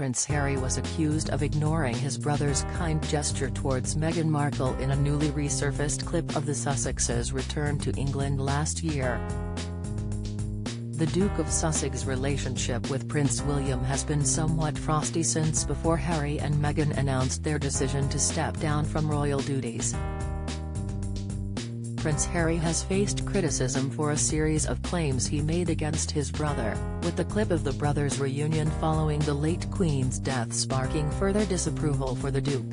Prince Harry was accused of ignoring his brother's kind gesture towards Meghan Markle in a newly resurfaced clip of the Sussexes' return to England last year. The Duke of Sussex's relationship with Prince William has been somewhat frosty since before Harry and Meghan announced their decision to step down from royal duties. Prince Harry has faced criticism for a series of claims he made against his brother, with the clip of the brothers' reunion following the late Queen's death sparking further disapproval for the Duke.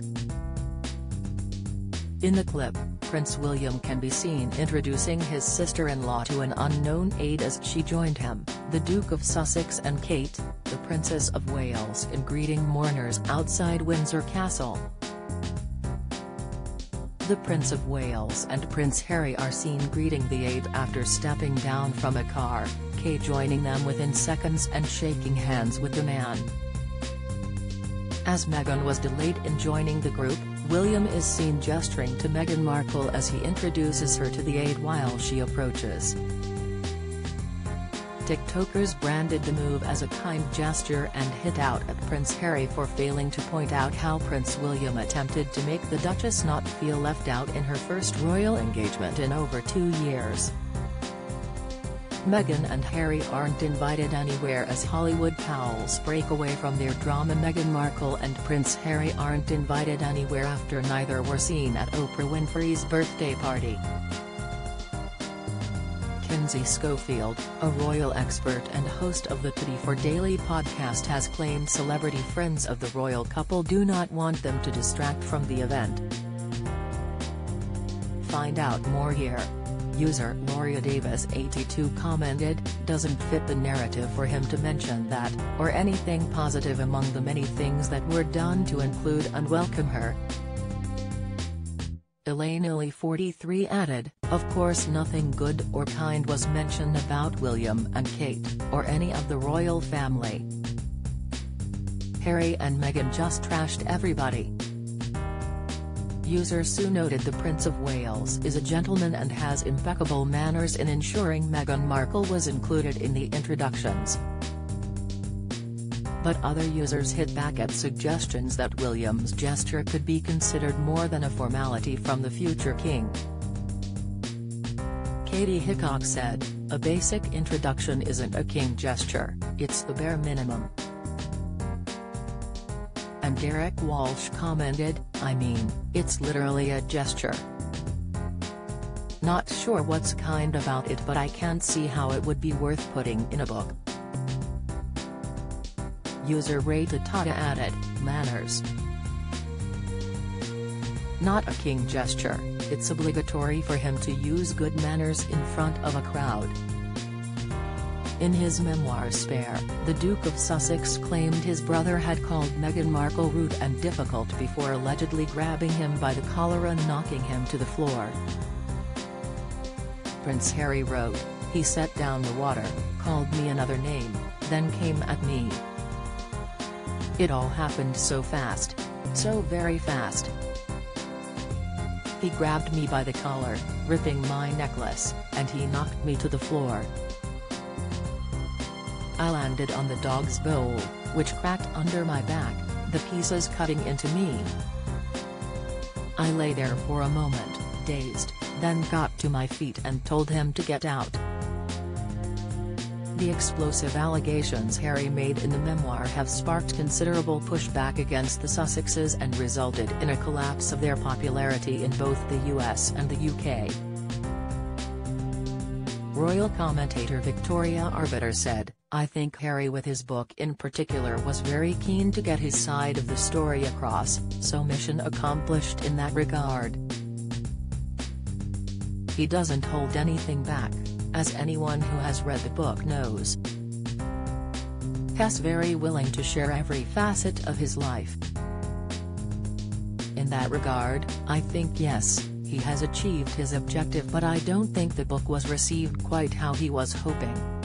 In the clip, Prince William can be seen introducing his sister-in-law to an unknown aide as she joined him, the Duke of Sussex and Kate, the Princess of Wales in greeting mourners outside Windsor Castle. The Prince of Wales and Prince Harry are seen greeting the aide after stepping down from a car, Kate joining them within seconds and shaking hands with the man. As Meghan was delayed in joining the group, William is seen gesturing to Meghan Markle as he introduces her to the aide while she approaches. TikTokers branded the move as a kind gesture and hit out at Prince Harry for failing to point out how Prince William attempted to make the Duchess not feel left out in her first royal engagement in over two years. Meghan and Harry aren't invited anywhere as Hollywood pals break away from their drama Meghan Markle and Prince Harry aren't invited anywhere after neither were seen at Oprah Winfrey's birthday party. Kinsey Schofield, a royal expert and host of the To Di For Daily podcast has claimed celebrity friends of the royal couple do not want them to distract from the event. Find out more here. User Gloria Davis 82 commented, doesn't fit the narrative for him to mention that, or anything positive among the many things that were done to include and welcome her. Elaine Illy 43 added, of course nothing good or kind was mentioned about William and Kate, or any of the royal family. Harry and Meghan just trashed everybody. User Sue noted the Prince of Wales is a gentleman and has impeccable manners in ensuring Meghan Markle was included in the introductions. But other users hit back at suggestions that William's gesture could be considered more than a formality from the future king. Katie Hickok said, a basic introduction isn't a king gesture, it's the bare minimum and Derek Walsh commented, I mean, it's literally a gesture. Not sure what's kind about it but I can't see how it would be worth putting in a book. User Ray Tata added, manners. Not a king gesture, it's obligatory for him to use good manners in front of a crowd. In his memoir Spare, the Duke of Sussex claimed his brother had called Meghan Markle rude and difficult before allegedly grabbing him by the collar and knocking him to the floor. Prince Harry wrote, he set down the water, called me another name, then came at me. It all happened so fast. So very fast. He grabbed me by the collar, ripping my necklace, and he knocked me to the floor. I landed on the dog's bowl, which cracked under my back, the pieces cutting into me. I lay there for a moment, dazed, then got to my feet and told him to get out. The explosive allegations Harry made in the memoir have sparked considerable pushback against the Sussexes and resulted in a collapse of their popularity in both the US and the UK. Royal commentator Victoria Arbiter said, I think Harry with his book in particular was very keen to get his side of the story across, so mission accomplished in that regard. He doesn't hold anything back, as anyone who has read the book knows. He's very willing to share every facet of his life. In that regard, I think yes, he has achieved his objective but I don't think the book was received quite how he was hoping.